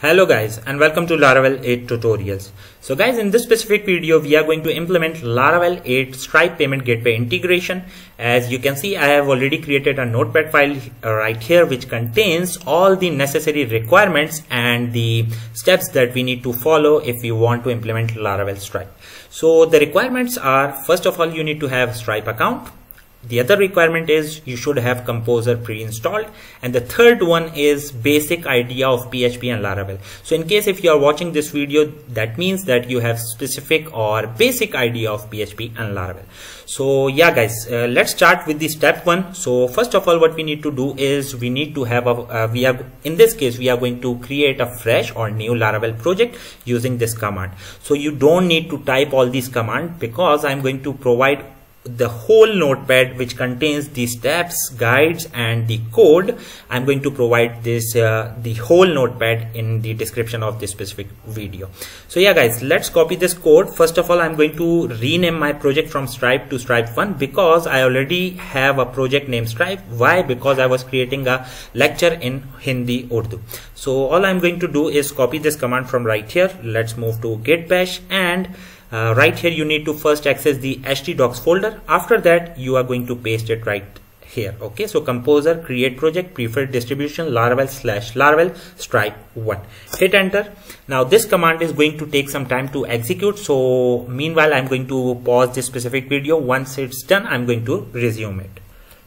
Hello guys and welcome to Laravel 8 tutorials. So guys in this specific video we are going to implement Laravel 8 Stripe payment gateway integration. As you can see I have already created a notepad file uh, right here which contains all the necessary requirements and the steps that we need to follow if we want to implement Laravel Stripe. So the requirements are first of all you need to have Stripe account the other requirement is you should have composer pre-installed. And the third one is basic idea of php and laravel. So in case if you are watching this video that means that you have specific or basic idea of php and laravel. So yeah guys uh, let's start with the step one. So first of all what we need to do is we need to have a uh, we are in this case we are going to create a fresh or new laravel project using this command. So you don't need to type all these commands because i'm going to provide the whole notepad which contains the steps guides and the code. I'm going to provide this uh, the whole notepad in the description of this specific video. So yeah guys let's copy this code. First of all i'm going to rename my project from stripe to stripe one because i already have a project named stripe. Why? Because i was creating a lecture in hindi urdu. So all i'm going to do is copy this command from right here. Let's move to git bash and uh, right here you need to first access the htdocs folder. After that you are going to paste it right here. Okay so composer create project preferred distribution laravel slash laravel stripe one. Hit enter. Now this command is going to take some time to execute. So meanwhile i'm going to pause this specific video. Once it's done i'm going to resume it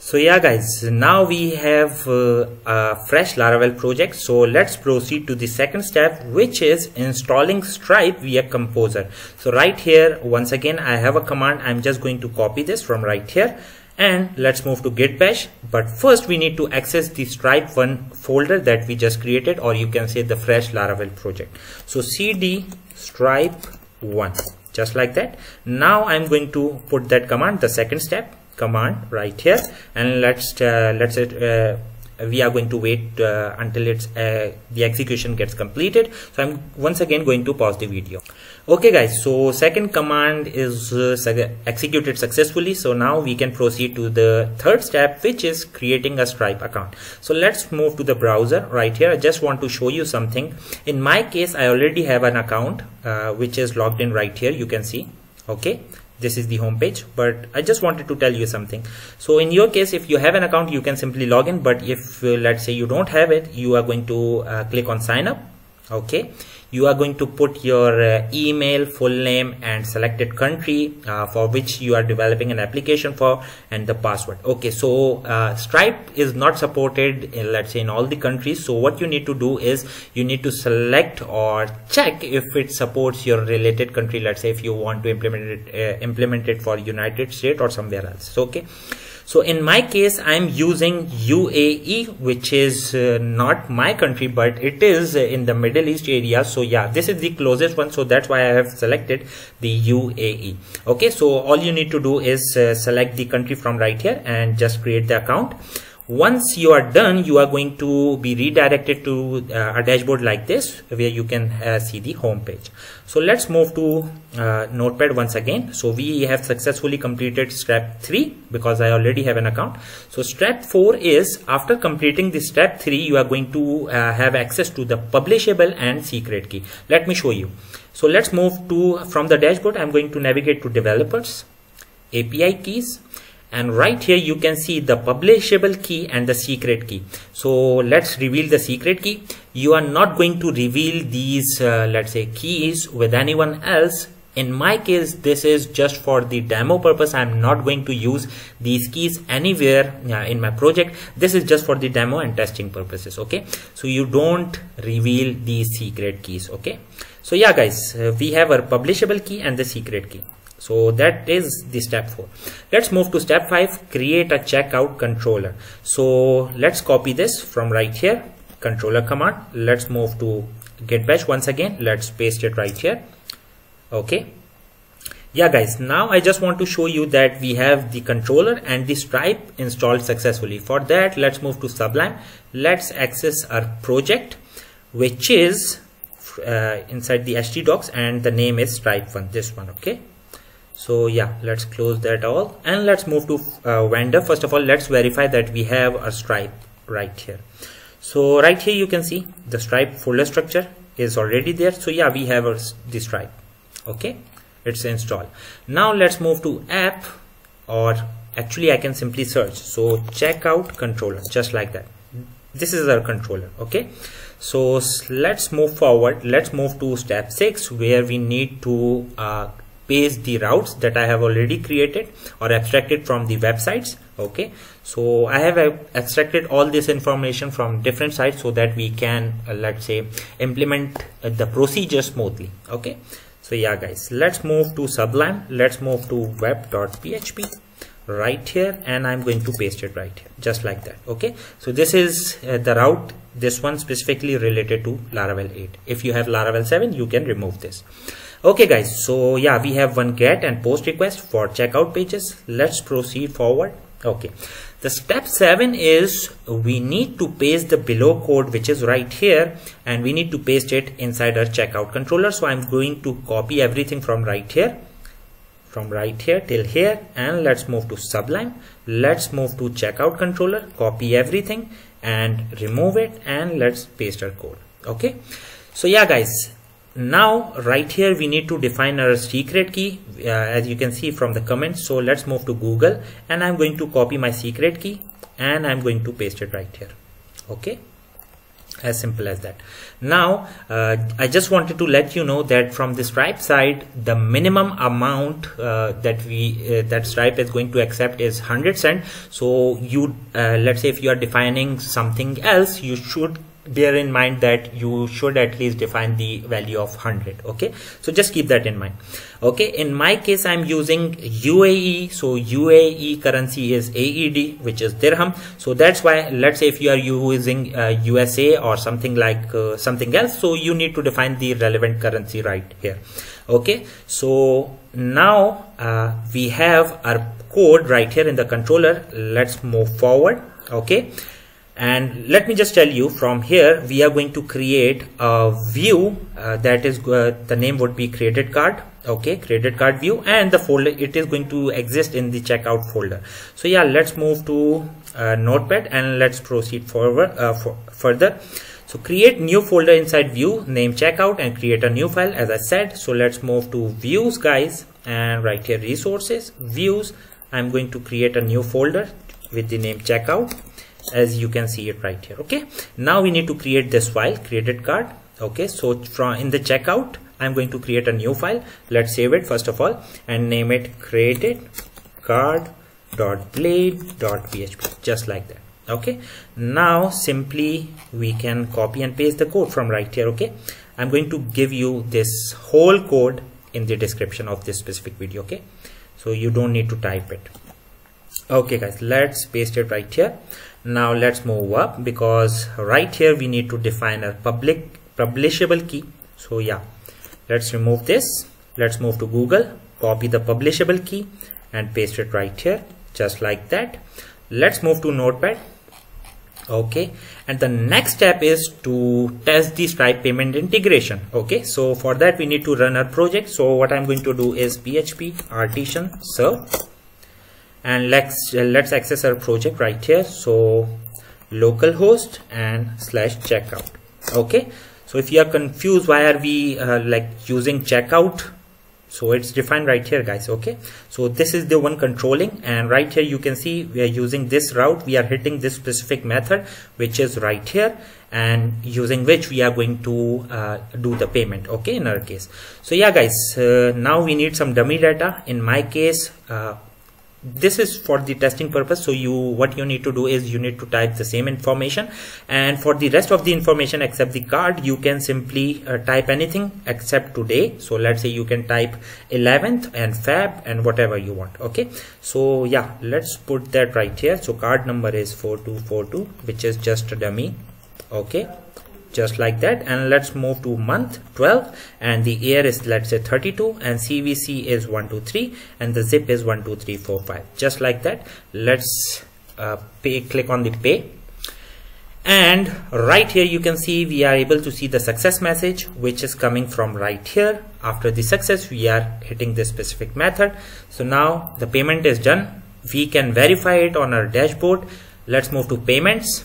so yeah guys now we have uh, a fresh laravel project. So let's proceed to the second step which is installing stripe via composer. So right here once again i have a command. I'm just going to copy this from right here. And let's move to git bash. But first we need to access the stripe one folder that we just created or you can say the fresh laravel project. So cd stripe one just like that. Now i'm going to put that command the second step command right here. And let's uh, let's uh, we are going to wait uh, until it's uh, the execution gets completed. So i'm once again going to pause the video. Okay guys. So second command is uh, executed successfully. So now we can proceed to the third step which is creating a stripe account. So let's move to the browser right here. I just want to show you something. In my case i already have an account uh, which is logged in right here. You can see. Okay this is the home page but i just wanted to tell you something. So in your case if you have an account you can simply log in but if uh, let's say you don't have it you are going to uh, click on sign up okay you are going to put your uh, email full name and selected country uh, for which you are developing an application for and the password. Okay so uh, stripe is not supported in, let's say in all the countries. So what you need to do is you need to select or check if it supports your related country. Let's say if you want to implement it uh, implement it for united states or somewhere else. Okay so in my case i'm using uae which is uh, not my country but it is in the middle east area. So yeah this is the closest one. So that's why i have selected the uae okay so all you need to do is uh, select the country from right here and just create the account once you are done you are going to be redirected to uh, a dashboard like this where you can uh, see the home page. So let's move to uh, notepad once again. So we have successfully completed step 3 because i already have an account. So step 4 is after completing the step 3 you are going to uh, have access to the publishable and secret key. Let me show you. So let's move to from the dashboard i'm going to navigate to developers api keys and right here you can see the publishable key and the secret key. So let's reveal the secret key. You are not going to reveal these uh, let's say keys with anyone else. In my case this is just for the demo purpose. I'm not going to use these keys anywhere uh, in my project. This is just for the demo and testing purposes okay? So you don't reveal these secret keys okay? So yeah guys uh, we have our publishable key and the secret key so that is the step 4 let's move to step 5 create a checkout controller. So let's copy this from right here controller command. Let's move to git bash once again. Let's paste it right here. Okay. Yeah guys now i just want to show you that we have the controller and the stripe installed successfully. For that let's move to sublime. Let's access our project which is uh, inside the htdocs and the name is stripe one this one okay so yeah let's close that all and let's move to uh, vendor. First of all let's verify that we have a stripe right here. So right here you can see the stripe folder structure is already there. So yeah we have our, the stripe. Okay it's installed. Now let's move to app or actually I can simply search. So checkout controller just like that. This is our controller okay? So let's move forward. Let's move to step 6 where we need to uh, paste the routes that I have already created or abstracted from the websites okay? So I have abstracted all this information from different sites so that we can uh, let's say implement uh, the procedure smoothly okay? So yeah guys let's move to sublime. Let's move to web.php right here and I'm going to paste it right here just like that okay? So this is uh, the route this one specifically related to Laravel 8 if you have Laravel 7 you can remove this okay guys so yeah we have one get and post request for checkout pages. Let's proceed forward. Okay the step 7 is we need to paste the below code which is right here and we need to paste it inside our checkout controller. So I'm going to copy everything from right here from right here till here and let's move to sublime. Let's move to checkout controller copy everything and remove it and let's paste our code. Okay so yeah guys now right here we need to define our secret key. Uh, as you can see from the comments so let's move to google and i'm going to copy my secret key and i'm going to paste it right here. Okay? As simple as that. Now uh, i just wanted to let you know that from the stripe side the minimum amount uh, that we uh, that stripe is going to accept is 100 cent. So you uh, let's say if you are defining something else you should bear in mind that you should at least define the value of 100 okay? So just keep that in mind. Okay in my case i'm using uae so uae currency is aed which is dirham. So that's why let's say if you are using uh, usa or something like uh, something else so you need to define the relevant currency right here. Okay so now uh, we have our code right here in the controller. Let's move forward okay and let me just tell you from here we are going to create a view uh, that is uh, the name would be credit card okay credit card view and the folder it is going to exist in the checkout folder. So yeah let's move to uh, notepad and let's proceed forward uh, for further. So create new folder inside view name checkout and create a new file as i said. So let's move to views guys and right here resources views. I'm going to create a new folder with the name checkout as you can see it right here okay? Now we need to create this file credit card okay? So from in the checkout i'm going to create a new file. Let's save it first of all and name it credit card dot blade dot php just like that okay? Now simply we can copy and paste the code from right here okay? I'm going to give you this whole code in the description of this specific video okay? So you don't need to type it. Okay guys let's paste it right here now let's move up because right here we need to define a public publishable key. So yeah let's remove this. Let's move to google copy the publishable key and paste it right here just like that. Let's move to notepad. Okay and the next step is to test the stripe payment integration. Okay so for that we need to run our project. So what i'm going to do is php artisan serve and let's uh, let's access our project right here. So localhost and slash checkout. Okay? So if you are confused why are we uh, like using checkout? So it's defined right here guys. Okay? So this is the one controlling. And right here you can see we are using this route. We are hitting this specific method which is right here. And using which we are going to uh, do the payment. Okay? In our case. So yeah guys. Uh, now we need some dummy data. In my case uh, this is for the testing purpose. So you what you need to do is you need to type the same information. And for the rest of the information except the card you can simply uh, type anything except today. So let's say you can type 11th and fab and whatever you want. Okay? So yeah let's put that right here. So card number is 4242 which is just a dummy. Okay just like that. And let's move to month 12 and the year is let's say 32 and CVC is 123 and the zip is 12345 just like that. Let's uh, pay click on the pay. And right here you can see we are able to see the success message which is coming from right here. After the success we are hitting this specific method. So now the payment is done. We can verify it on our dashboard. Let's move to payments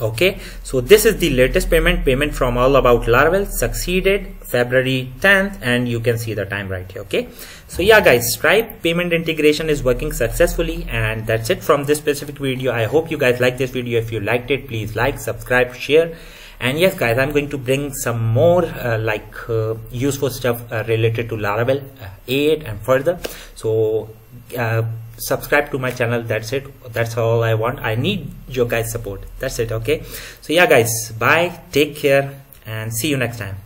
okay? So this is the latest payment. Payment from all about laravel succeeded february 10th and you can see the time right here okay? So yeah guys stripe payment integration is working successfully and that's it from this specific video. I hope you guys like this video. If you liked it please like subscribe share. And yes guys i'm going to bring some more uh, like uh, useful stuff uh, related to laravel uh, 8 and further. So uh, subscribe to my channel. That's it. That's all i want. I need your guys support. That's it okay? So yeah guys. Bye. Take care and see you next time